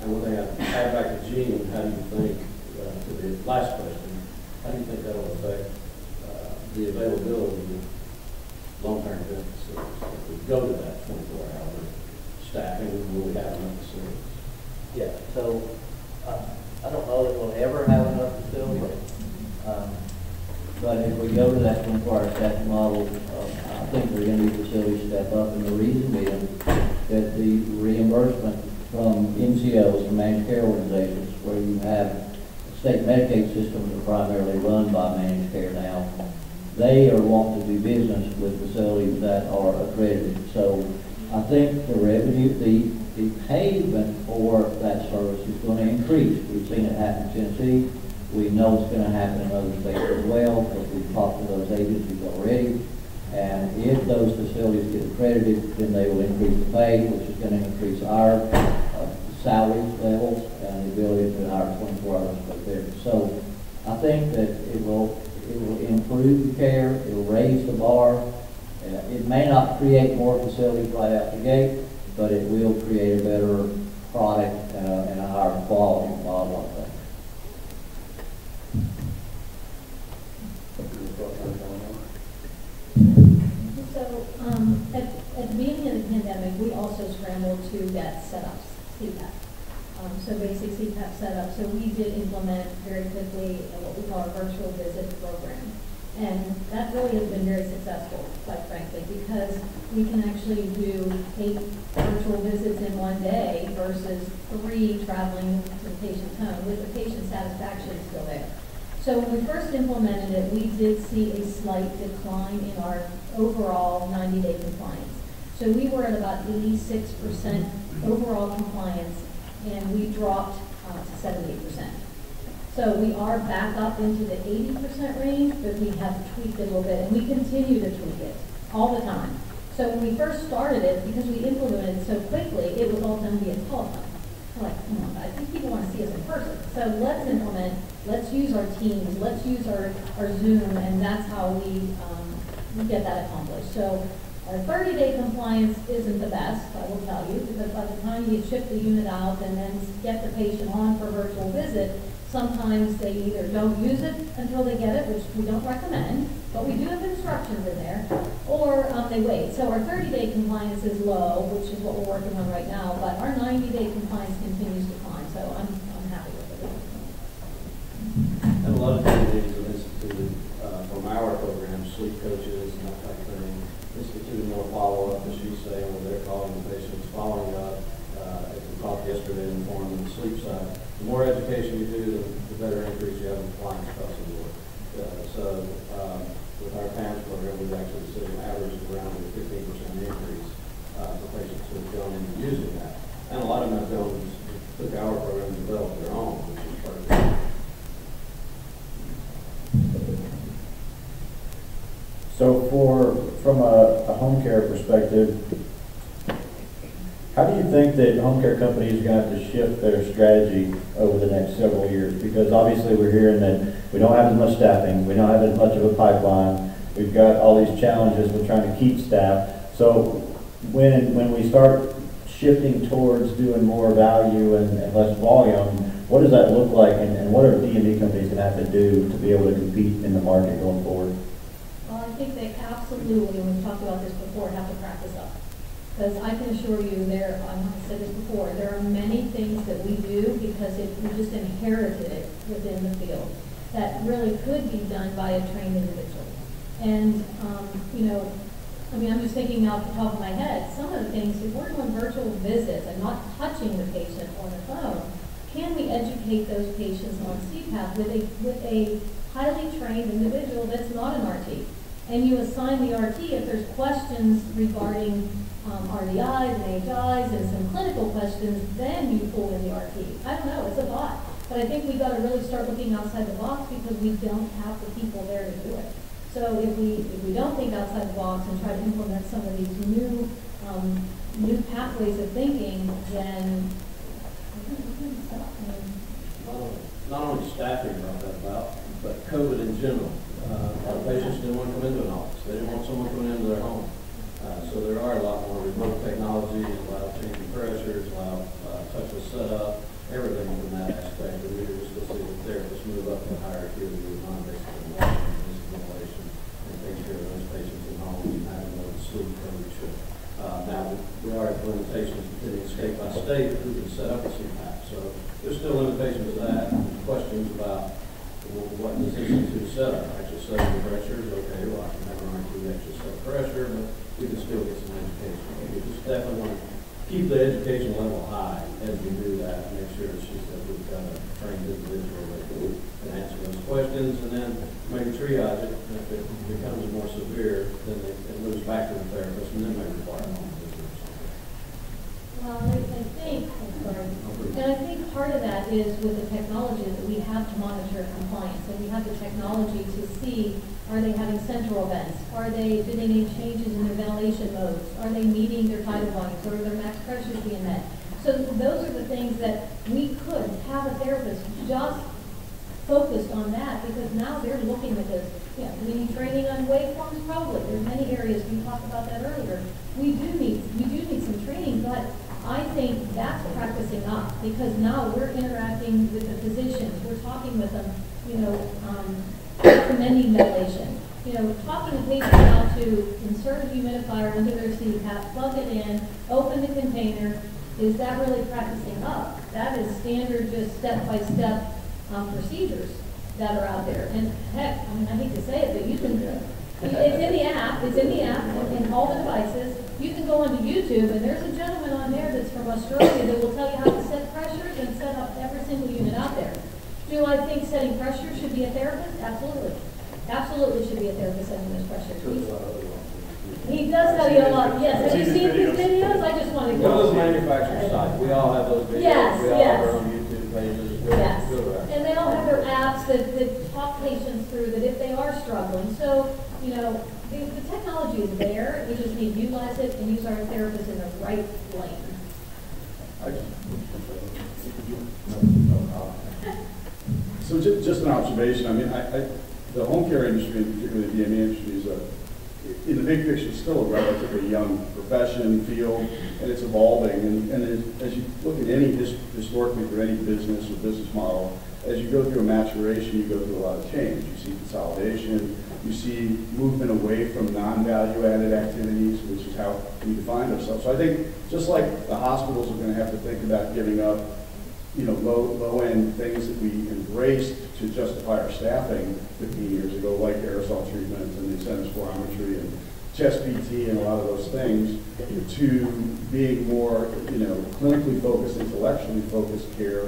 And one thing I add back to Gene, how do you think, uh, to the last question, how do you think that will affect uh, the availability of long-term care? If we go to that twenty-four hour staffing, will we have enough facilities? Yeah, so, uh, I don't know that we'll ever have enough facilities. Um, But if we go to that twenty-four hour staffing model, um, I think we're gonna need facilities step up, and the reason being that the reimbursement from MCOs, from managed care organizations, where you have state Medicaid systems are primarily run by managed care now, they are wanting to do business with facilities that are accredited. So I think the revenue, the, the payment for that service is going to increase. We've seen it happen in Tennessee. We know it's going to happen in other states as well, because we've talked to those agencies already. And if those facilities get accredited, then they will increase the pay, which is going to increase our uh, salary levels and the ability to hire twenty-four hours per there. So I think that it will, it will improve the care, it will raise the bar, Uh, It may not create more facilities right out the gate, but it will create a better product and a, and a higher quality model, I think. So, um, at, at the beginning of the pandemic, we also scrambled to get setups, CPAP. Um, so basic CPAP setup, so we did implement very quickly what we call a virtual visit program. And that really has been very successful, quite frankly, because we can actually do eight virtual visits in one day versus three traveling to the patient's home, with the patient satisfaction still there. So when we first implemented it, we did see a slight decline in our overall 90-day compliance. So we were at about 86% overall compliance, and we dropped uh, to 78%. So we are back up into the 80% range, but we have tweaked it a little bit, and we continue to tweak it all the time. So when we first started it, because we implemented it so quickly, it was all done via telephone. We're like, come on, guys, these people want to see us in person. So let's implement, let's use our teams, let's use our, our Zoom, and that's how we, um, we get that accomplished. So our thirty-day compliance isn't the best, I will tell you, because by the time you ship the unit out and then get the patient on for virtual visit, sometimes they either don't use it until they get it, which we don't recommend, but we do have instructions in there, or um, they wait. So our 30-day compliance is low, which is what we're working on right now, but our 90-day compliance continues to climb, so I'm, I'm happy with it. And a lot of communities have instituted, uh, from our program, sleep coaches and that type of thing, instituted more follow-up, as you say, where they're calling the patients, following up. Uh, as we talked yesterday, informing the sleep side. The more education you do, the the better increase you have in compliance across the board. Uh, so, um, with our PAMS program, we've actually seen an average of around a fifteen percent increase, uh, for patients who have gone into using that. And a lot of them have gone, took our program and developed their own, which is. So for, from a, a home care perspective, how do you think that home care companies are gonna have to shift their strategy over the next several years? Because obviously, we're hearing that we don't have as much staffing, we don't have as much of a pipeline, we've got all these challenges with trying to keep staff. So when, when we start shifting towards doing more value and, and less volume, what does that look like, and, and what are DME companies gonna have to do to be able to compete in the market going forward? Well, I think they absolutely, and we've talked about this before, have to practice. Because I can assure you, there, I've said this before, there are many things that we do because it, we just inherited it within the field that really could be done by a trained individual. And, um, you know, I mean, I'm just thinking off the top of my head, some of the things, if we're doing virtual visits and not touching the patient on the phone, can we educate those patients on CPAP with a, with a highly trained individual that's not an RT? And you assign the RT if there's questions regarding um, RDIs and HIs and some clinical questions, then you pull in the RT. I don't know, it's a lot. But I think we've gotta really start looking outside the box because we don't have the people there to do it. So if we, if we don't think outside the box and try to implement some of these new, um, new pathways of thinking, then Not only- staffing brought that about, but COVID in general. Uh, of patients didn't want to come into an office, they didn't want someone coming into their home. So there are a lot more remote technologies, allow changing pressures, allow uh, touchless setup, everything from that aspect. And we're just to see the therapists move up to higher acuity with non-invasive ventilation, and take care of those patients in home and having them sleep we should. Uh, Now, there are limitations depending state by state who can set up a CPAP. So there's still limitations to that, questions about well, what does this institute set up? The pressures, okay, well, I can have an actually set pressure, but we still get some education. We just definitely want to keep the education level high as we do that, make sure it's just that we've got a trained individual that can answer those questions, and then maybe triage it, and if it becomes more severe, then it it moves back to the therapist, and then maybe require something. Well, I I think, and I think part of that is with the technology that we have to monitor compliance, and we have the technology to see, are they having central events? Are they, do they need changes in their ventilation modes? Are they meeting their tidal volumes, or are their max pressures being met? So those are the things that we could have a therapist just focused on that, because now they're looking at this. Yeah, we need training on waveforms, probably, there's many areas, we talked about that earlier. We do need, we do need some training, but I think that's practicing up, because now we're interacting with the physicians, we're talking with them, you know, um, recommending ventilation. You know, talking to patients how to insert a humidifier into their CPAP, plug it in, open the container, is that really practicing up? That is standard, just step-by-step, um, procedures that are out there. And heck, I mean, I hate to say it, but you can, it's in the app, it's in the app, in all the devices. You can go onto YouTube, and there's a gentleman on there that's from Australia that will tell you how to set pressures and set up every single unit out there. Do I think setting pressure should be a therapist? Absolutely. Absolutely should be a therapist setting those pressures. He's- lot of other ones. He does tell you a lot, yes. Have you Seen seen his his videos? I just want to Go to go. the manufacturer site, we all have those videos. Yes, We all have yes. our own YouTube pages. Go- Yes, and they all have their apps that, that talk patients through that if they are struggling. So, you know, the, the technology is there, we just need to utilize it and use our therapists in the right lane. I just- So just an observation, I mean, I, I, the home care industry, and particularly the DME industry, is a, in the big picture, still a relatively young profession, field, and it's evolving. And, and as, you look at any, his- historically, any business or business model, as you go through a maturation, you go through a lot of change. You see consolidation, you see movement away from non-value added activities, which is how we define ourselves. So I think, just like the hospitals are gonna have to think about giving up you know, low, low-end things that we embraced to justify our staffing 15 years ago, like aerosol treatments and incentives spirometry and chest PT and a lot of those things, to being more, you know, clinically focused, intellectually focused care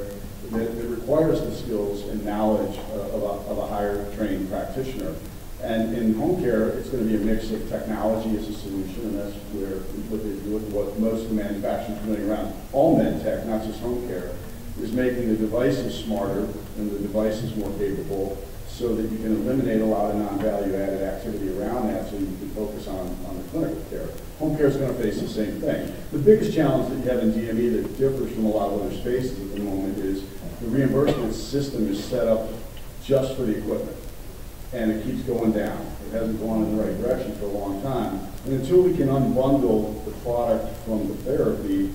that, that requires the skills and knowledge of a, of a higher trained practitioner. And in home care, it's going to be a mix of technology as a solution, and that's where, what, what most of the manufacturers are doing around all med tech, not just home care, is making the devices smarter and the devices more capable so that you can eliminate a lot of non-value added activity around that so you can focus on, on the clinical care. Home care is going to face the same thing. The biggest challenge that you have in DME that differs from a lot of other spaces at the moment is the reimbursement system is set up just for the equipment and it keeps going down. It hasn't gone in the right direction for a long time. And until we can unbundle the product from the therapy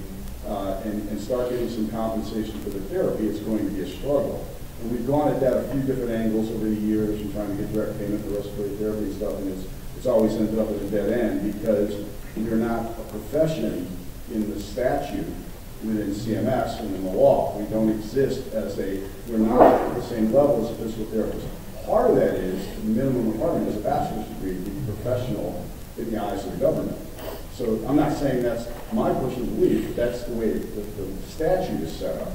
uh, and, and start getting some compensation for the therapy, it's going to be a struggle. And we've gone at that a few different angles over the years and trying to get direct payment for respiratory therapy and stuff, and it's, it's always ended up at a dead end because we're not a profession in the statute within CMS and in the law. We don't exist as a, we're not at the same level as a physical therapist. Part of that is, the minimum requirement is a bachelor's degree to be professional in the eyes of the government. So I'm not saying that's my personal belief, but that's the way the, the statute is set up.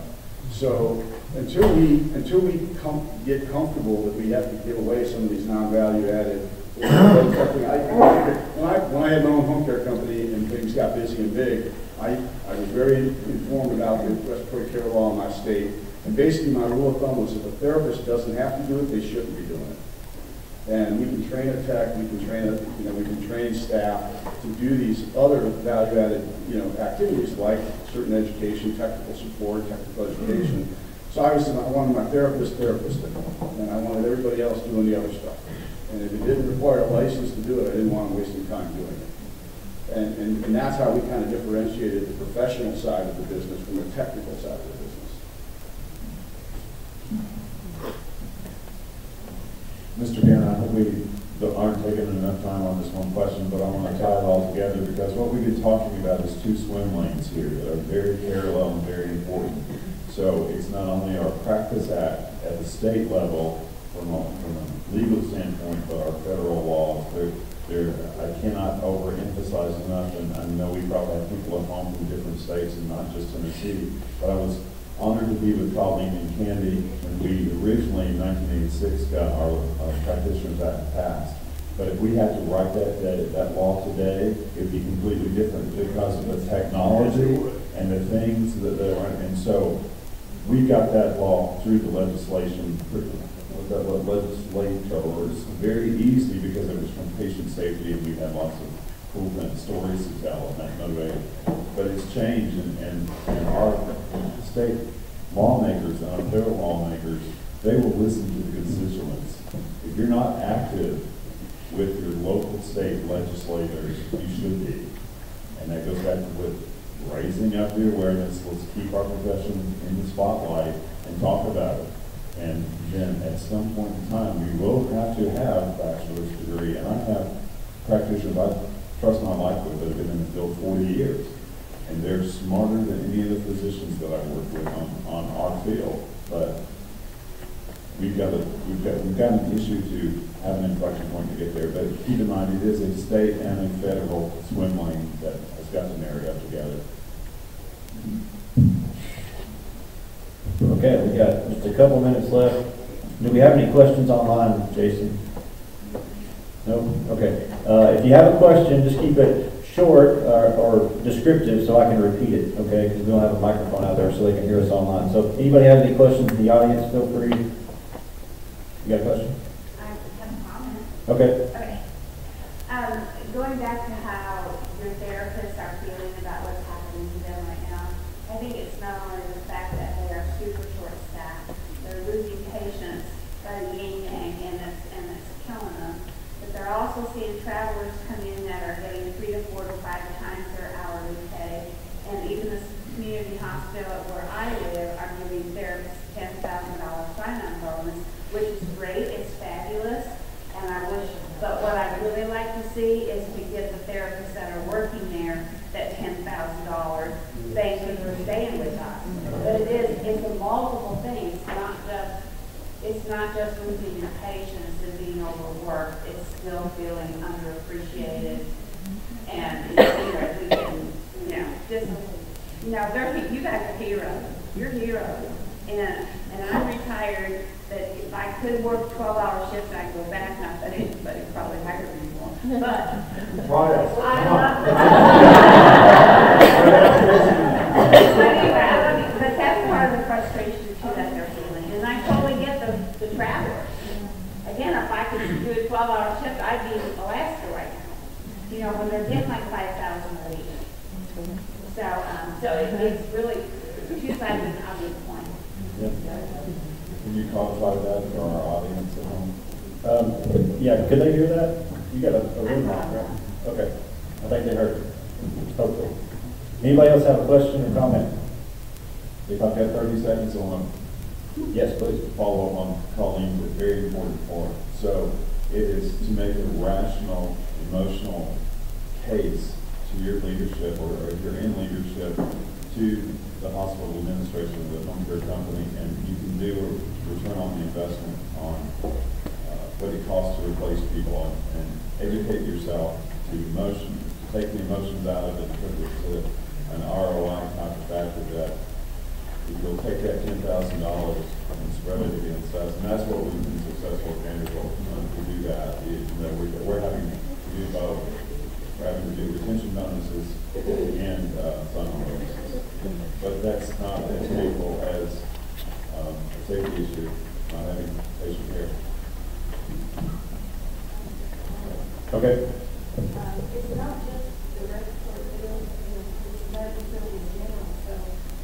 So until we, until we com- get comfortable that we have to give away some of these non-value added, I, when I, when I had my own home care company and things got busy and big, I, I was very informed about the respiratory care law in my state. And basically my rule of thumb was if a therapist doesn't have to do it, they shouldn't be doing it. And we can train a tech, we can train a, you know, we can train staff to do these other value-added, you know, activities like certain education, technical support, technical education. So was, I wanted my therapist, therapist, and I wanted everybody else doing the other stuff. And if it didn't require a license to do it, I didn't want them wasting time doing it. And, and, and that's how we kind of differentiated the professional side of the business from the technical side of the business. Mr. Gannon, I hope we aren't taking enough time on this one question, but I want to tie it all together because what we've been talking about is two swim lanes here that are very parallel and very important. So it's not only our practice act at the state level from a, from a legal standpoint, but our federal laws. They're, they're, I cannot overemphasize enough, and I know we probably have people at home from different states and not just Tennessee, but I was honored to be with Colleen and Candy when we originally in 1986 got our uh, practitioners act passed. But if we had to write that, that, that law today, it'd be completely different because of the technology and the things that, that are, and so we got that law through the legislation, the legislators very easily because it was from patient safety and we had lots of cool stories to tell and that motivated. But it's changed and, and, and our state lawmakers and our federal lawmakers they will listen to the constituents. If you're not active with your local state legislators, you should be. And that goes back to with raising up the awareness, let's keep our profession in the spotlight and talk about it. And then at some point in time, we will have to have a bachelor's degree, and I have practitioners I trust my with that have been in the field forty years. And they're smarter than any of the physicians that I work with on, on our field. But we've got a, we've got, we've got an issue to have an inflection point to get there. But keep in mind, it is a state and a federal swim lane that has got to marry up together. Okay, we got just a couple minutes left. Do we have any questions online, Jason? No? Okay. Uh, if you have a question, just keep it short or, or descriptive so I can repeat it, okay? Because we don't have a microphone out there so they can hear us online. So if anybody has any questions in the audience, feel free. You got a question? I have a comment. Okay. Okay. Um, going back to how your therapists are feeling about what's happening to them right now, I think it's not only the fact that they are super short-staffed, they're losing patients by the yin yang, and it's, and it's killing them. They're also seeing travelers come in that are getting three to four to five times their hourly pay. And even this community hospital where I live are giving therapists ten thousand dollar sign-on bonus, which is great, it's fabulous. And I wish, but what I'd really like to see is we give the therapists that are working there that ten thousand dollars, thank you for staying with us. But it is, it's a multiple thing, it's not just, it's not just losing your patience and being overworked, it's still feeling underappreciated. And, you know, we can, you know, just, you know, they're, you guys are heroes, you're heroes. And, and I'm retired, but if I could work twelve hour shifts, I'd go back, not that anybody probably hired me more. But us. I love [LAUGHS] [LAUGHS] [LAUGHS] 12-hour shift, I'd be in Alaska right now. You know, when they're getting like 5,000 a week. So, um, so it, it's really two sides of an obvious coin. Can you qualify that for our audience at home? Um, yeah, could they hear that? You got a, a room mic, right? Okay. I think they heard. Hopefully. Anybody else have a question or comment? If I've got 30 seconds on, yes, please follow up on Colleen's very important point. So is to make a rational, emotional case to your leadership, or if you're in leadership, to the hospital administration, the home care company, and you can do a return on the investment on uh, what it costs to replace people and and educate yourself to emotion, take the emotions out of it, because it's a- an ROI type of factor that you'll take that ten thousand dollars and spread it against us, and that's what we've been successful at Vanderbilt, do that, is, you know, we're, we're having to do both. We're having to do retention bonuses and, uh, sign-on bonuses. But that's not as painful as, um, a safety issue, not having patient care. Okay. Um, it's not just the respiratory know, it's medical field in general, so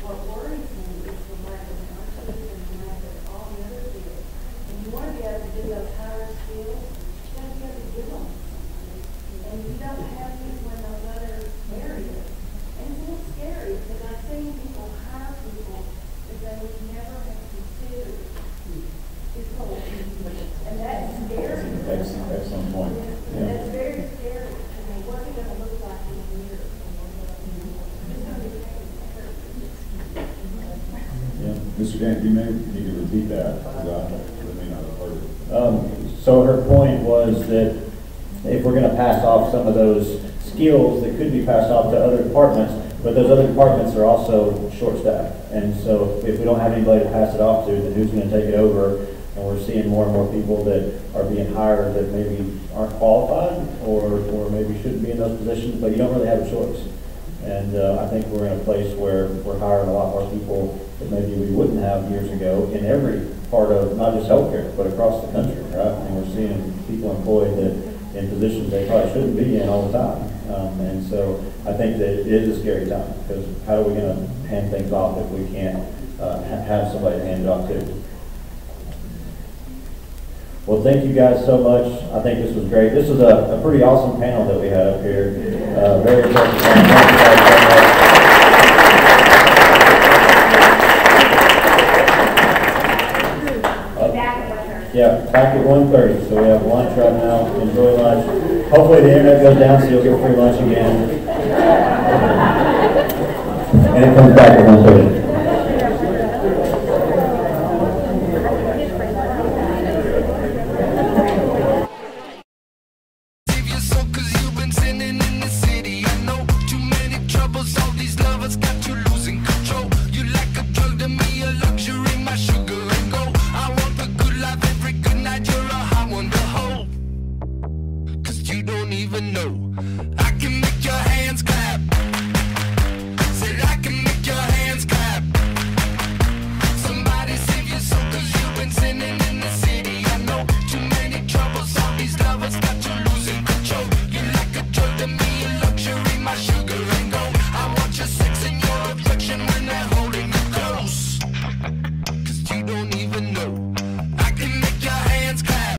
what worries me is the lack of confidence and the lack of all the other fields. And you want to be able to do those higher skills, you got to be able to give them something. And you don't have people in those other areas. And it's a little scary, because I've seen people hire people that they would never have considered before. And that's scary. Excellent, excellent point. And Yeah. That's very scary. I mean, what's it gonna look like in a year? It's gonna be taken You may need to repeat that, because I may not have heard it. Um, so her point was that if we're gonna pass off some of those skills that could be passed off to other departments, but those other departments are also short-staffed. And so if we don't have anybody to pass it off to, then who's gonna take it over? And we're seeing more and more people that are being hired that maybe aren't qualified or, or maybe shouldn't be in those positions, but you don't really have a choice. And, uh, I think we're in a place where we're hiring a lot more people that maybe we wouldn't have years ago in every part of, not just healthcare, but across the country, right? And we're seeing people employed that, in positions they probably shouldn't be in all the time. Um, and so I think that it is a scary time, because how are we gonna hand things off if we can't, uh, ha- have somebody to hand it off to? Well, thank you guys so much. I think this was great. This was a, a pretty awesome panel that we had up here. Uh, very impressive. Thank you guys so much. Be back at one thirty. Yeah, back at 1.30, so we have lunch right now, enjoy lunch. Hopefully the internet goes down, so you'll get free lunch again. And it comes back at one thirty.